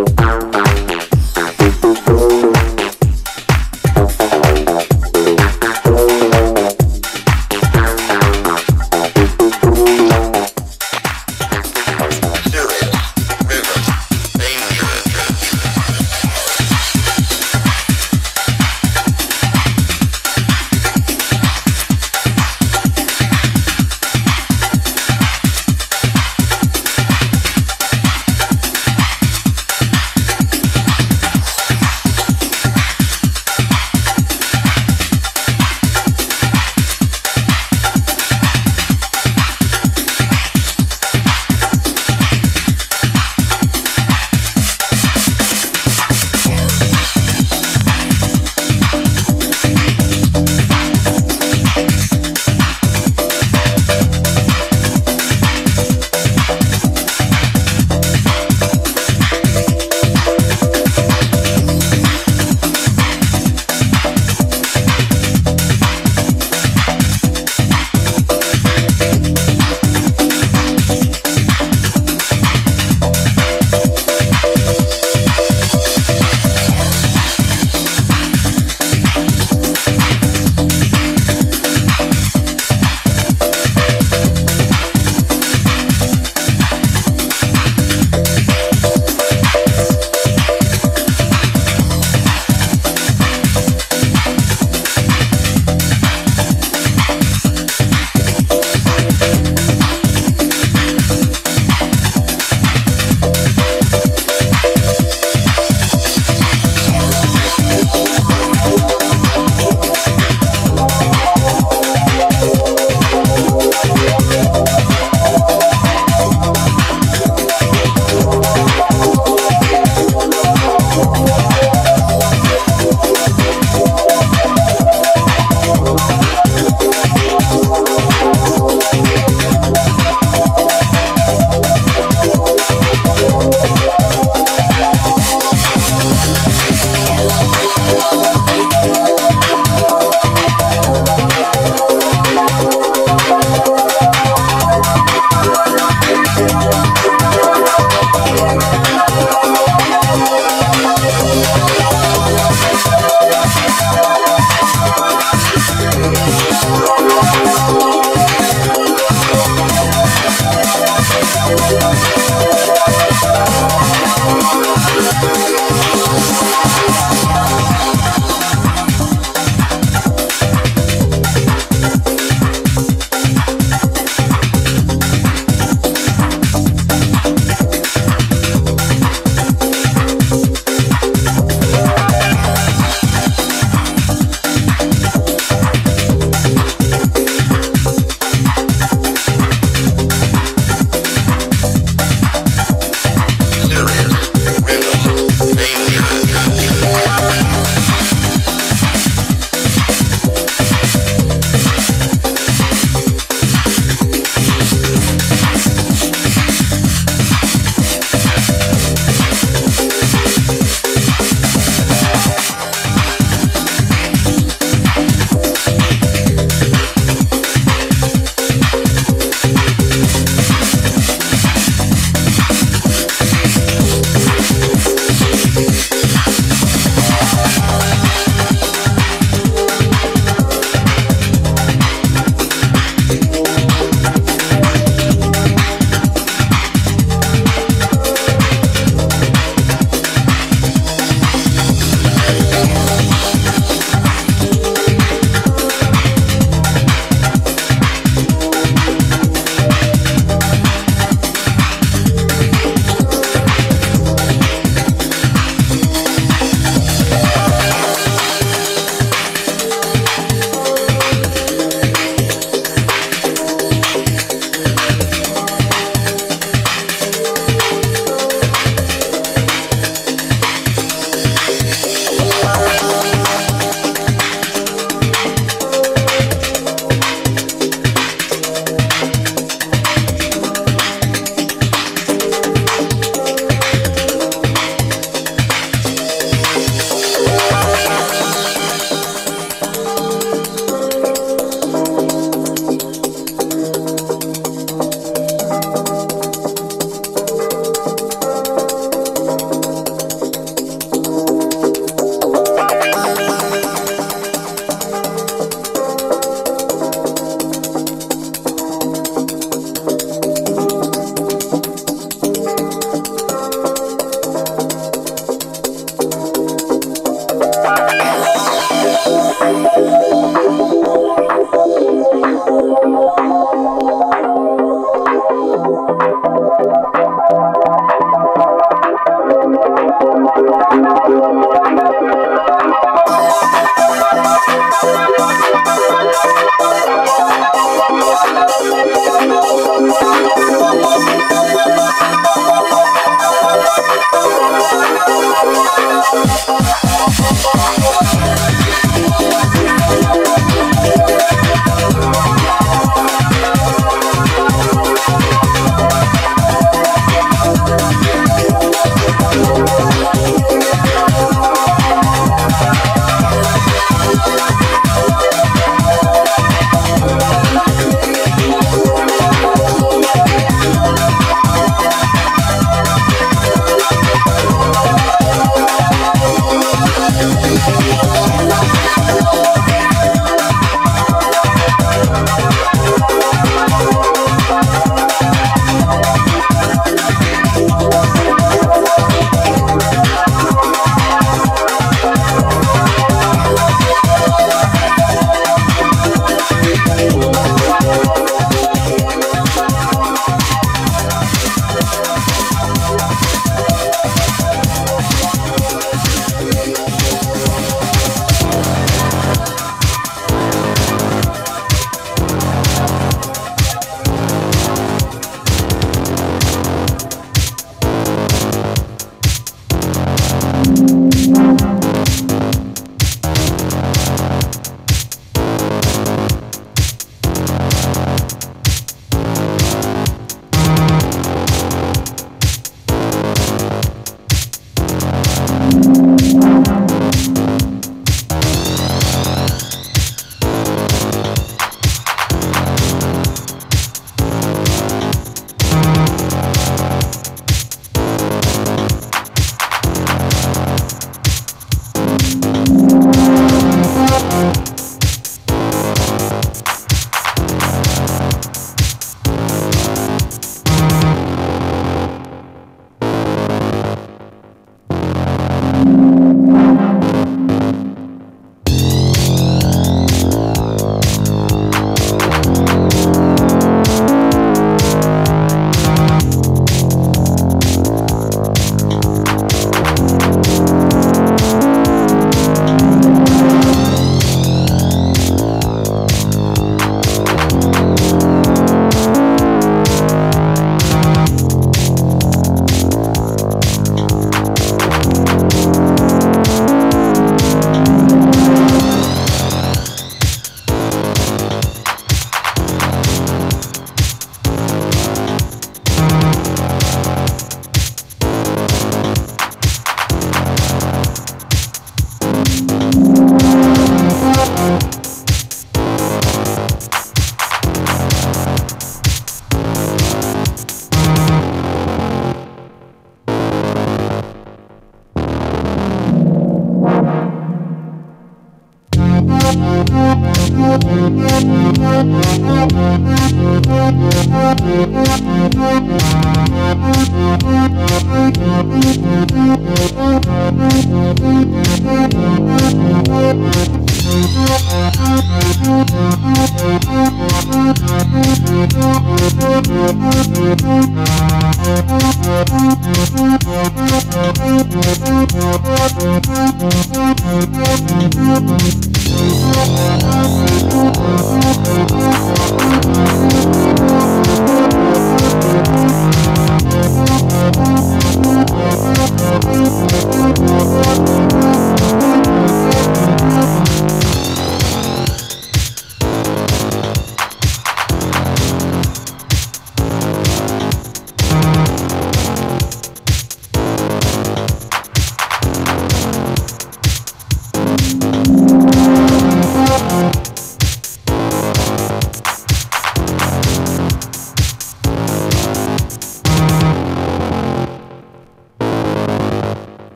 House.